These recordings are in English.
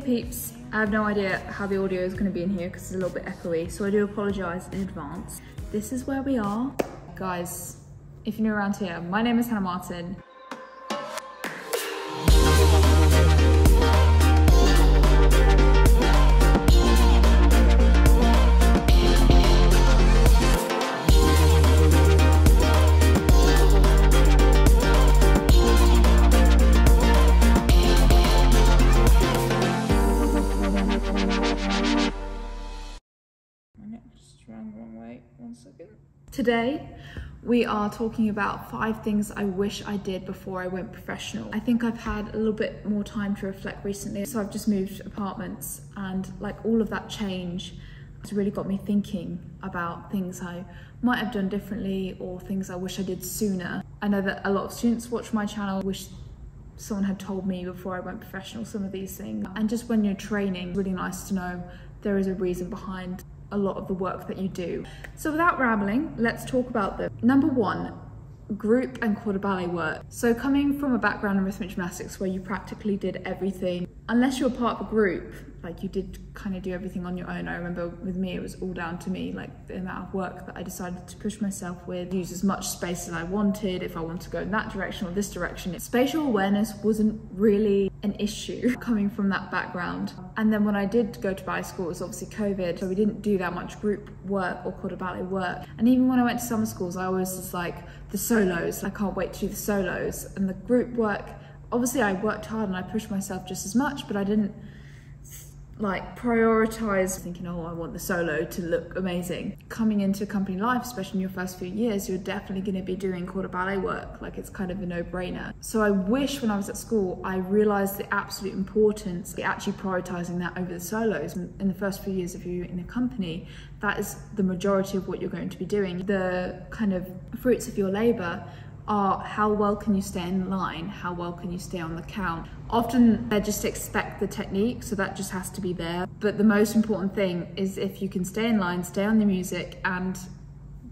peeps, I have no idea how the audio is going to be in here because it's a little bit echoey, so I do apologise in advance. This is where we are. Guys, if you're new around here, my name is Hannah Martin. Today, we are talking about five things I wish I did before I went professional. I think I've had a little bit more time to reflect recently. So I've just moved apartments and like all of that change has really got me thinking about things I might have done differently or things I wish I did sooner. I know that a lot of students watch my channel, wish someone had told me before I went professional some of these things. And just when you're training, really nice to know there is a reason behind a lot of the work that you do. So without rambling, let's talk about them. Number one, group and de ballet work. So coming from a background in rhythmic gymnastics where you practically did everything, unless you're part of a group, like you did kind of do everything on your own. I remember with me, it was all down to me, like the amount of work that I decided to push myself with, use as much space as I wanted, if I wanted to go in that direction or this direction. Spatial awareness wasn't really an issue coming from that background. And then when I did go to school, it was obviously COVID, so we didn't do that much group work or de ballet work. And even when I went to summer schools, I was like, the solos, I can't wait to do the solos. And the group work, obviously I worked hard and I pushed myself just as much, but I didn't like prioritize thinking oh i want the solo to look amazing. Coming into company life especially in your first few years you're definitely going to be doing de ballet work. Like it's kind of a no-brainer. So i wish when i was at school i realized the absolute importance of actually prioritizing that over the solos. In the first few years of you in a company that is the majority of what you're going to be doing. The kind of fruits of your labor are how well can you stay in line, how well can you stay on the count. Often they just expect the technique, so that just has to be there. But the most important thing is if you can stay in line, stay on the music and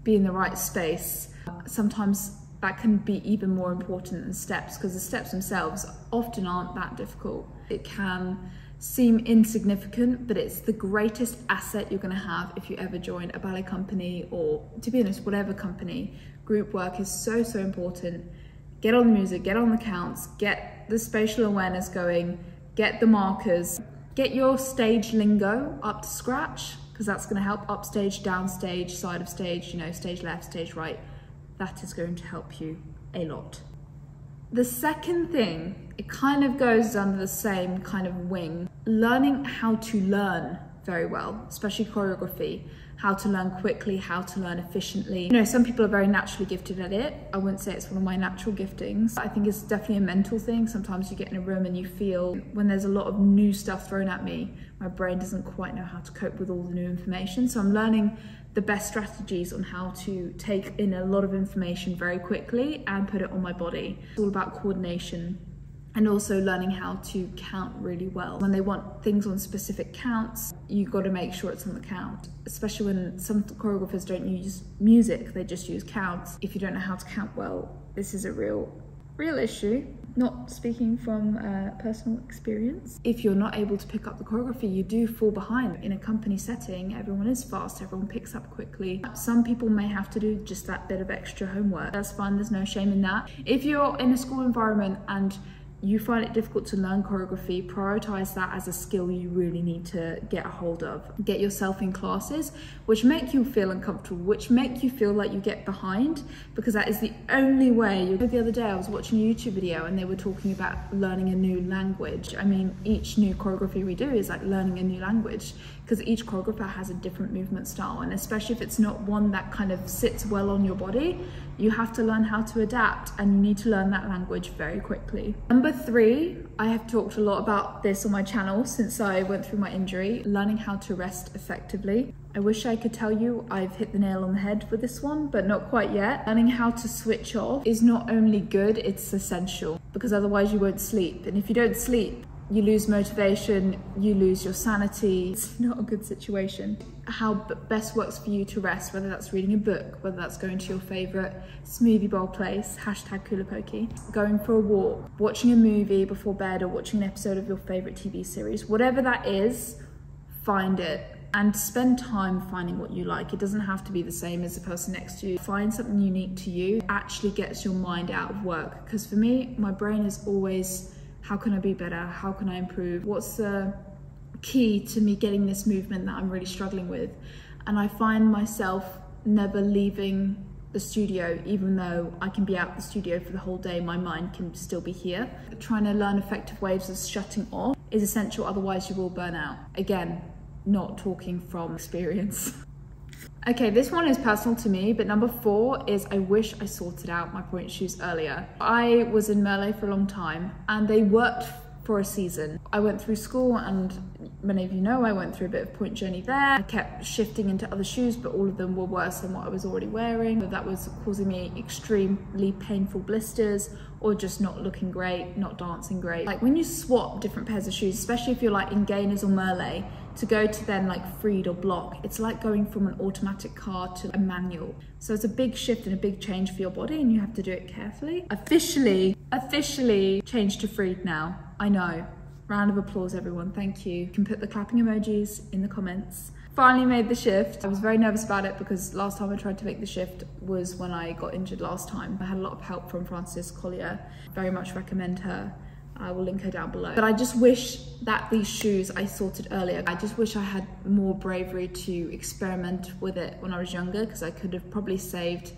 be in the right space. Sometimes that can be even more important than steps because the steps themselves often aren't that difficult. It can seem insignificant, but it's the greatest asset you're going to have if you ever join a ballet company or, to be honest, whatever company. Group work is so, so important. Get on the music, get on the counts, get the spatial awareness going, get the markers, get your stage lingo up to scratch because that's going to help upstage, downstage, side of stage, you know, stage left, stage right. That is going to help you a lot. The second thing, it kind of goes under the same kind of wing, learning how to learn very well, especially choreography, how to learn quickly, how to learn efficiently. You know, some people are very naturally gifted at it. I wouldn't say it's one of my natural giftings. I think it's definitely a mental thing. Sometimes you get in a room and you feel when there's a lot of new stuff thrown at me, my brain doesn't quite know how to cope with all the new information. So I'm learning the best strategies on how to take in a lot of information very quickly and put it on my body. It's all about coordination and also learning how to count really well. When they want things on specific counts, you've got to make sure it's on the count, especially when some choreographers don't use music, they just use counts. If you don't know how to count well, this is a real, real issue not speaking from uh, personal experience. If you're not able to pick up the choreography, you do fall behind. In a company setting, everyone is fast, everyone picks up quickly. Some people may have to do just that bit of extra homework. That's fine, there's no shame in that. If you're in a school environment and you find it difficult to learn choreography, prioritize that as a skill you really need to get a hold of. Get yourself in classes which make you feel uncomfortable, which make you feel like you get behind, because that is the only way. You The other day I was watching a YouTube video and they were talking about learning a new language. I mean, each new choreography we do is like learning a new language because each choreographer has a different movement style and especially if it's not one that kind of sits well on your body, you have to learn how to adapt and you need to learn that language very quickly. Number three, I have talked a lot about this on my channel since I went through my injury, learning how to rest effectively. I wish I could tell you I've hit the nail on the head with this one, but not quite yet. Learning how to switch off is not only good, it's essential because otherwise you won't sleep. And if you don't sleep, you lose motivation, you lose your sanity. It's not a good situation. How best works for you to rest, whether that's reading a book, whether that's going to your favorite smoothie bowl place, hashtag Kula Poke, going for a walk, watching a movie before bed or watching an episode of your favorite TV series, whatever that is, find it and spend time finding what you like. It doesn't have to be the same as the person next to you. Find something unique to you, actually gets your mind out of work. Because for me, my brain is always, how can I be better? How can I improve? What's the key to me getting this movement that I'm really struggling with? And I find myself never leaving the studio, even though I can be out the studio for the whole day, my mind can still be here. Trying to learn effective ways of shutting off is essential, otherwise you will burn out. Again, not talking from experience. Okay, this one is personal to me, but number four is I wish I sorted out my pointe shoes earlier. I was in Merlet for a long time and they worked for a season. I went through school and many of you know I went through a bit of pointe journey there. I kept shifting into other shoes, but all of them were worse than what I was already wearing. That was causing me extremely painful blisters or just not looking great, not dancing great. Like when you swap different pairs of shoes, especially if you're like in Gaynors or Merlet, to go to then like Freed or Bloch, it's like going from an automatic car to a manual. So it's a big shift and a big change for your body and you have to do it carefully. Officially, officially changed to Freed now. I know. Round of applause everyone, thank you. You can put the clapping emojis in the comments. Finally made the shift. I was very nervous about it because last time I tried to make the shift was when I got injured last time. I had a lot of help from Frances Collier. Very much recommend her. I will link her down below. But I just wish that these shoes I sorted earlier. I just wish I had more bravery to experiment with it when I was younger because I could have probably saved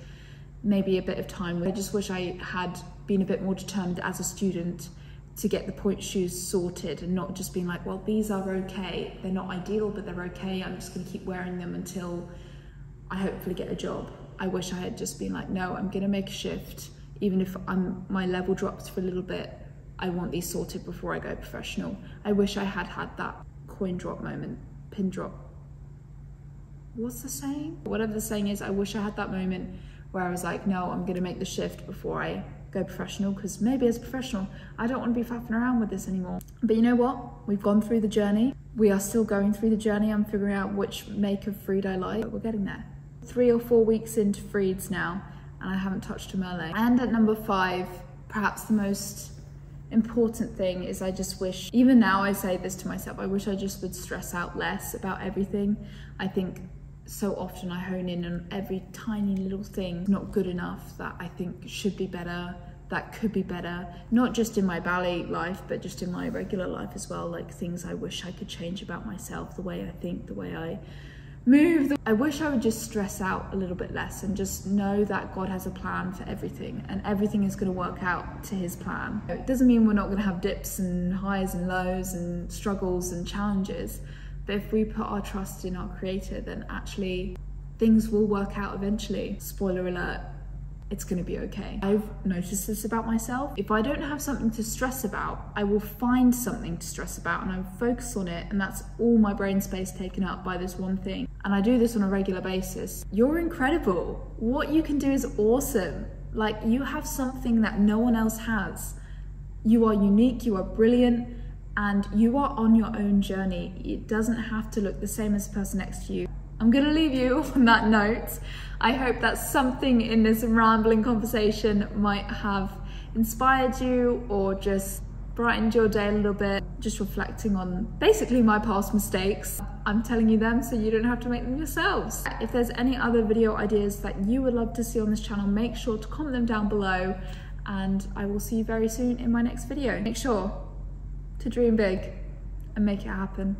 maybe a bit of time. I just wish I had been a bit more determined as a student to get the pointe shoes sorted and not just being like, well, these are okay. They're not ideal, but they're okay. I'm just gonna keep wearing them until I hopefully get a job. I wish I had just been like, no, I'm gonna make a shift. Even if I'm, my level drops for a little bit, I want these sorted before I go professional. I wish I had had that coin drop moment, pin drop. What's the saying? Whatever the saying is, I wish I had that moment where I was like, no, I'm gonna make the shift before I go professional because maybe as a professional, I don't want to be faffing around with this anymore. But you know what? We've gone through the journey. We are still going through the journey. I'm figuring out which make of Freed I like, but we're getting there. Three or four weeks into Freeds now, and I haven't touched a Merlet. And at number five, perhaps the most important thing is I just wish, even now I say this to myself, I wish I just would stress out less about everything. I think so often I hone in on every tiny little thing not good enough that I think should be better, that could be better, not just in my ballet life, but just in my regular life as well, like things I wish I could change about myself, the way I think, the way I move. The- I wish I would just stress out a little bit less and just know that God has a plan for everything and everything is going to work out to his plan. It doesn't mean we're not going to have dips and highs and lows and struggles and challenges, but if we put our trust in our creator, then actually things will work out eventually. Spoiler alert, it's to be okay. I've noticed this about myself. If I don't have something to stress about, I will find something to stress about and I will focus on it and that's all my brain space taken up by this one thing. And I do this on a regular basis. You're incredible. What you can do is awesome. Like you have something that no one else has. You are unique, you are brilliant, and you are on your own journey. It doesn't have to look the same as the person next to you. I'm gonna leave you on that note. I hope that something in this rambling conversation might have inspired you or just brightened your day a little bit, just reflecting on basically my past mistakes. I'm telling you them so you don't have to make them yourselves. If there's any other video ideas that you would love to see on this channel, make sure to comment them down below and I will see you very soon in my next video. Make sure to dream big and make it happen.